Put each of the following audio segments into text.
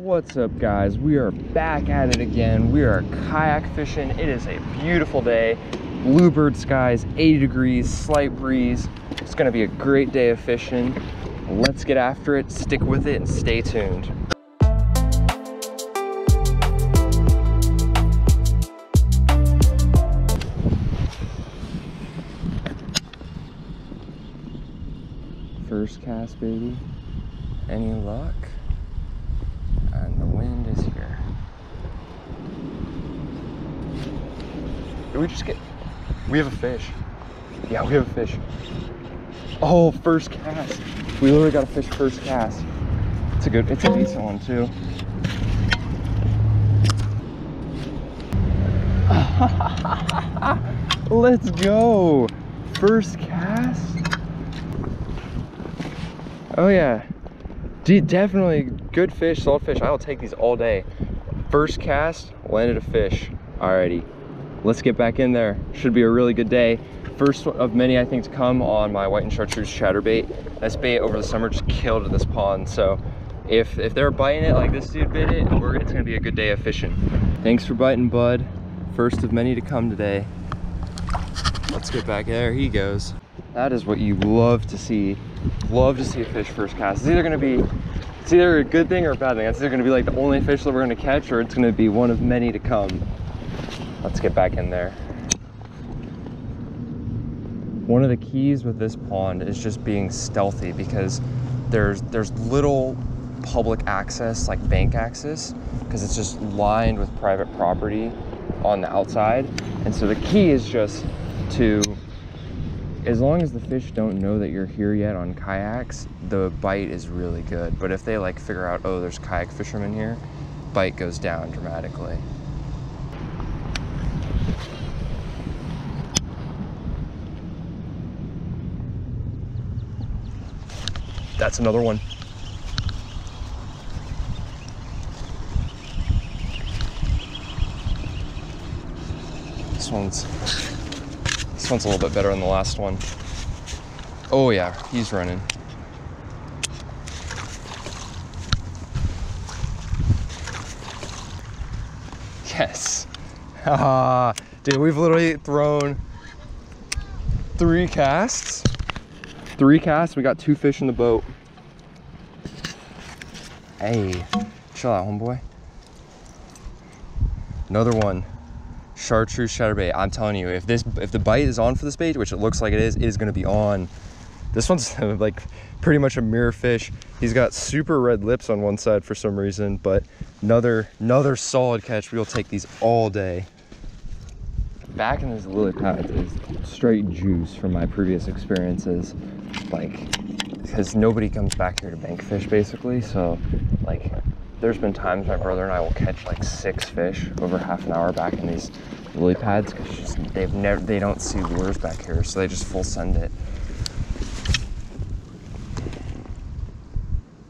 What's up guys? We are back at it again. We are kayak fishing. It is a beautiful day. Bluebird skies, 80 degrees, slight breeze. It's gonna be a great day of fishing. Let's get after it, stick with it, and stay tuned. First cast, baby. Any luck? Wind is here. Did we just get... We have a fish. Yeah, we have a fish. Oh, first cast. We literally got a fish first cast. It's a good, it's a decent one too. Let's go. First cast. Oh yeah. Definitely good fish, salt fish. I'll take these all day. First cast, landed a fish. Alrighty, let's get back in there. Should be a really good day. First of many, I think, to come on my white and chartreuse chatterbait. This bait over the summer just killed this pond. So if, if they're biting it like this dude bit it, we're, it's gonna be a good day of fishing. Thanks for biting, bud. First of many to come today. Let's get back there, he goes. That is what you love to see. Love to see a fish first cast. It's either gonna be, it's either a good thing or a bad thing. It's either gonna be like the only fish that we're gonna catch or it's gonna be one of many to come. Let's get back in there. One of the keys with this pond is just being stealthy because there's there's little public access, like bank access, because it's just lined with private property on the outside. And so the key is just to as long as the fish don't know that you're here yet on kayaks, the bite is really good. But if they like figure out, oh, there's kayak fishermen here, bite goes down dramatically. That's another one. This one's this one's a little bit better than the last one. Oh yeah, he's running. Yes. Ah, dude, we've literally thrown three casts. Three casts, we got two fish in the boat. Hey, chill out, homeboy. Another one chartreuse chatterbait. I'm telling you, if this if the bite is on for this bait, which it looks like it is, it is gonna be on. This one's like pretty much a mirror fish. He's got super red lips on one side for some reason, but another another solid catch. We'll take these all day. Back in this lily pad is straight juice from my previous experiences. Like, because nobody comes back here to bank fish basically. So like there's been times my brother and I will catch like six fish over half an hour back in these lily pads because they've never they don't see lures back here, so they just full send it.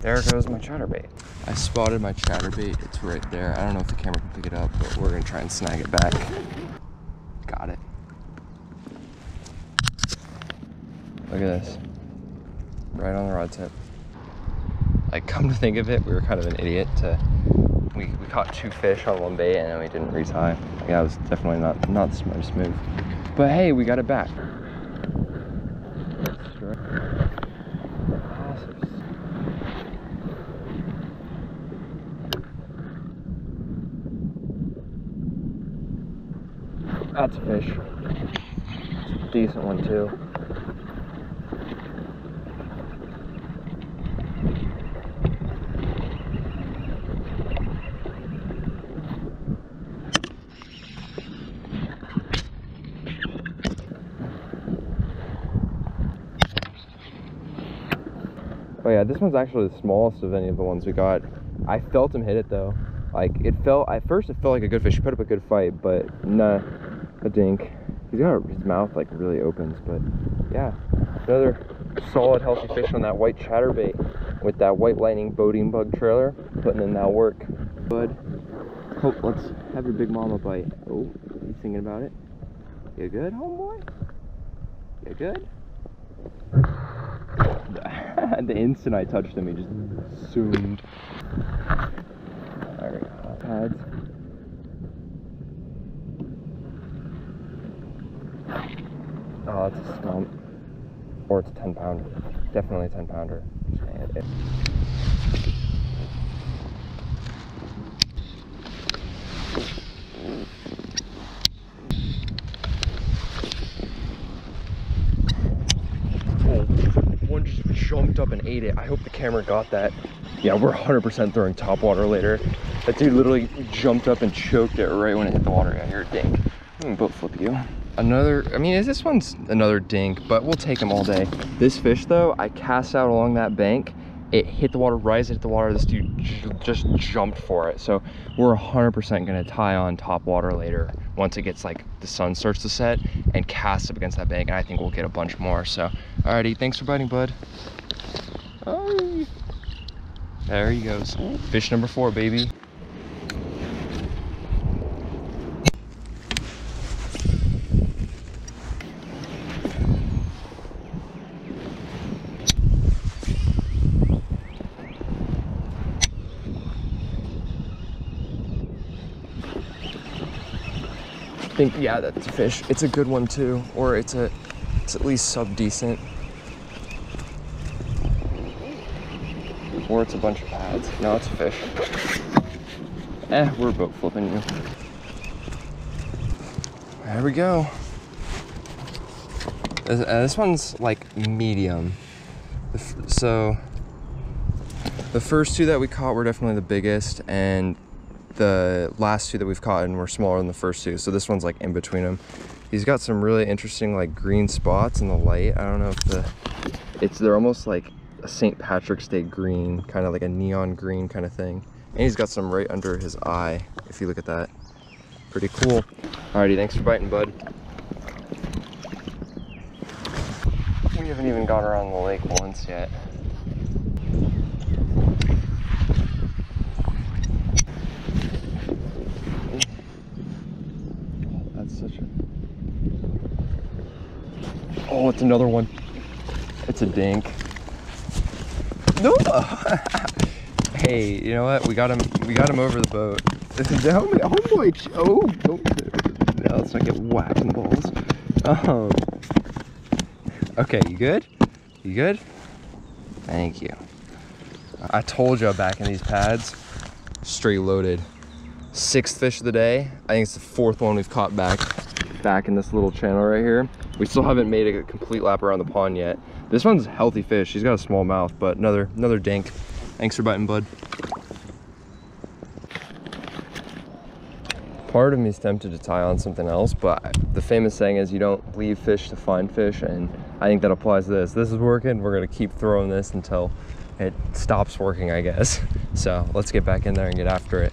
There goes my chatterbait. I spotted my chatterbait. It's right there. I don't know if the camera can pick it up, but we're gonna try and snag it back. Got it. Look at this. Right on the rod tip. Come to think of it, we were kind of an idiot to, we, we caught two fish on one bait and then we didn't retie. Like, that was definitely not, not the smartest move. But hey, we got it back. That's a fish. It's a Decent one too. Oh yeah, this one's actually the smallest of any of the ones we got. I felt him hit it though. Like it felt at first it felt like a good fish. He put up a good fight, but nah, a dink. He's got his mouth like really opens, but yeah, another solid healthy fish on that white chatterbait with that white lightning Bodine bug trailer, putting in that work. Bud, hope let's have your big mama bite. Oh, he's thinking about it. You good, homeboy? You good? the instant I touched him, he just zoomed. All right, uh, pads. Oh, it's a stump. Or it's a 10 pounder. Definitely a 10 pounder. And it- Oh, one just jumped up and ate it. I hope the camera got that. Yeah, we're 100% throwing top water later. That dude literally jumped up and choked it right when it hit the water. You're a dink. I'm boat flip you. Another, I mean, is this one's another dink, but we'll take him all day. This fish though, I cast out along that bank. It hit the water, as it hit the water, this dude just jumped for it. So we're 100% gonna tie on top water later once it gets like, the sun starts to set and casts up against that bank. And I think we'll get a bunch more. So, alrighty, thanks for biting, bud. There he goes. Fish number four, baby. Think, yeah, that's a fish. It's a good one too, or it's a, it's at least sub decent. Or it's a bunch of pads. No, it's a fish. Eh, we're boat flipping you. There we go. This, uh, this one's like medium. So, the first two that we caught were definitely the biggest, and the last two that we've caught and were smaller than the first two. So this one's like in between them. He's got some really interesting like green spots in the light. I don't know if the, it's they're almost like a St. Patrick's Day green, kind of like a neon green kind of thing. And he's got some right under his eye, if you look at that. Pretty cool. Alrighty, thanks for biting, bud. We haven't even gone around the lake once yet. That's such a. Oh, it's another one. It's a dink. No. hey, you know what? We got him. We got him over the boat. How many? Oh my! Oh, don't. No, let's not get whacked in the balls. Um. Okay, you good? You good? Thank you. I told you I'm back in these pads. Straight loaded. Sixth fish of the day. I think it's the fourth one we've caught back back in this little channel right here. We still haven't made a complete lap around the pond yet. This one's healthy fish. She's got a small mouth, but another another dink. Thanks for biting, bud. Part of me is tempted to tie on something else, but the famous saying is you don't leave fish to find fish, and I think that applies to this. This is working. We're gonna keep throwing this until it stops working, I guess. So let's get back in there and get after it.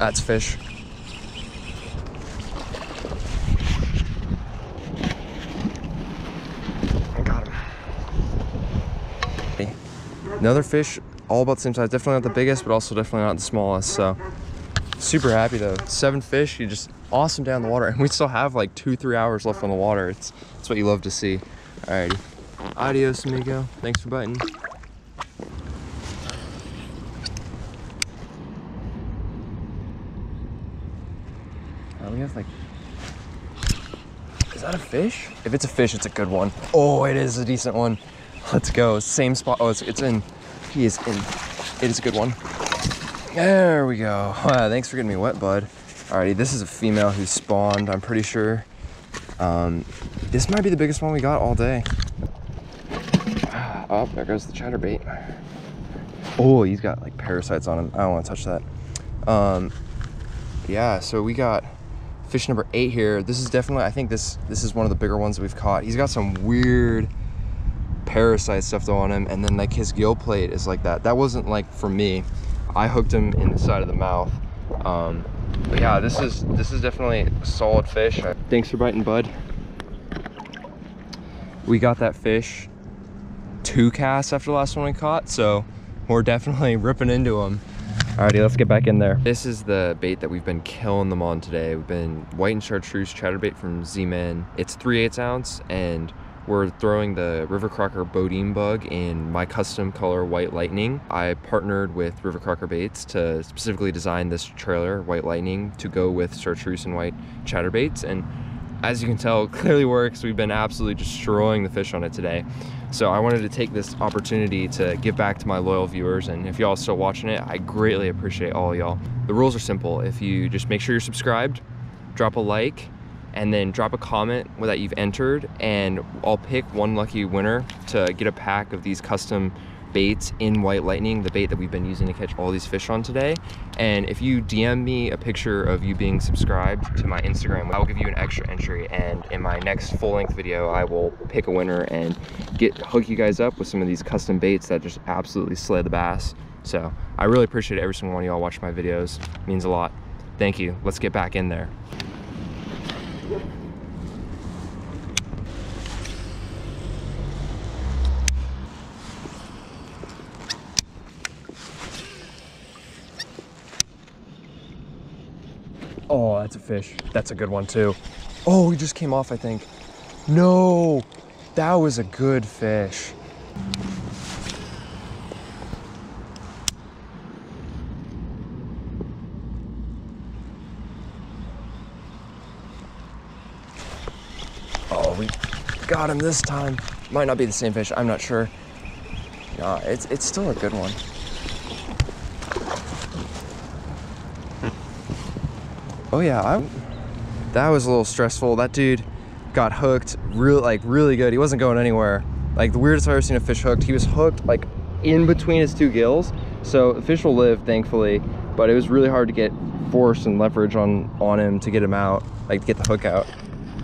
That's fish. I got him. Another fish, all about the same size. Definitely not the biggest, but also definitely not the smallest. So super happy though. Seven fish, you just awesome down the water. And we still have like two, three hours left on the water. It's, it's what you love to see. Alrighty. Adios, amigo. Thanks for biting. Like. Is that a fish? If it's a fish, it's a good one. Oh, it is a decent one. Let's go. Same spot. Oh, it's, it's in. He is in. It is a good one. There we go. Wow, thanks for getting me wet, bud. Alrighty, this is a female who spawned, I'm pretty sure. Um, this might be the biggest one we got all day. Oh, there goes the chatterbait. Oh, he's got like parasites on him. I don't want to touch that. Um, yeah, so we got fish number eight here. This is definitely, I think this this is one of the bigger ones we've caught. He's got some weird parasite stuff though on him, and then like his gill plate is like that. That wasn't like for me. I hooked him in the side of the mouth. Um, but yeah, this is this is definitely a solid fish. Thanks for biting, bud. We got that fish two casts after the last one we caught, so we're definitely ripping into them. Alrighty, let's get back in there. This is the bait that we've been killing them on today. We've been white and chartreuse chatterbait from Z-Man. It's 3 8 ounce and we're throwing the River Crocker Bodine bug in my custom color White Lightning. I partnered with River Crocker Baits to specifically design this trailer, White Lightning, to go with chartreuse and white chatterbaits. And as you can tell, clearly works. We've been absolutely destroying the fish on it today. So I wanted to take this opportunity to give back to my loyal viewers. And if y'all still watching it, I greatly appreciate all y'all. The rules are simple. If you just make sure you're subscribed, drop a like, and then drop a comment that you've entered and I'll pick one lucky winner to get a pack of these custom baits in White Lightning, the bait that we've been using to catch all these fish on today. And if you DM me a picture of you being subscribed to my Instagram, I'll give you an extra entry. And in my next full length video, I will pick a winner and get hook you guys up with some of these custom baits that just absolutely slay the bass. So I really appreciate every single one of y'all watch my videos. It means a lot. Thank you. Let's get back in there. Oh, that's a fish. That's a good one too. Oh, he just came off, I think. No, that was a good fish. Oh, we got him this time. Might not be the same fish, I'm not sure. No, it's, it's still a good one. Oh yeah, I, that was a little stressful. That dude got hooked real like really good. He wasn't going anywhere. Like the weirdest I've ever seen a fish hooked. He was hooked like in between his two gills. So the fish will live, thankfully, but it was really hard to get force and leverage on on him to get him out, like to get the hook out.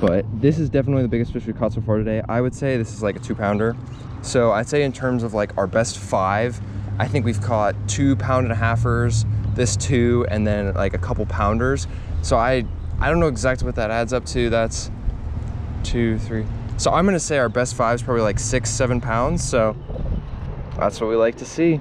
But this is definitely the biggest fish we've caught so far today. I would say this is like a two pounder. So I'd say in terms of like our best five, I think we've caught two pound and a halfers, this two, and then like a couple pounders. So I, I don't know exactly what that adds up to. That's two, three. So I'm gonna say our best five is probably like six, seven pounds. So that's what we like to see.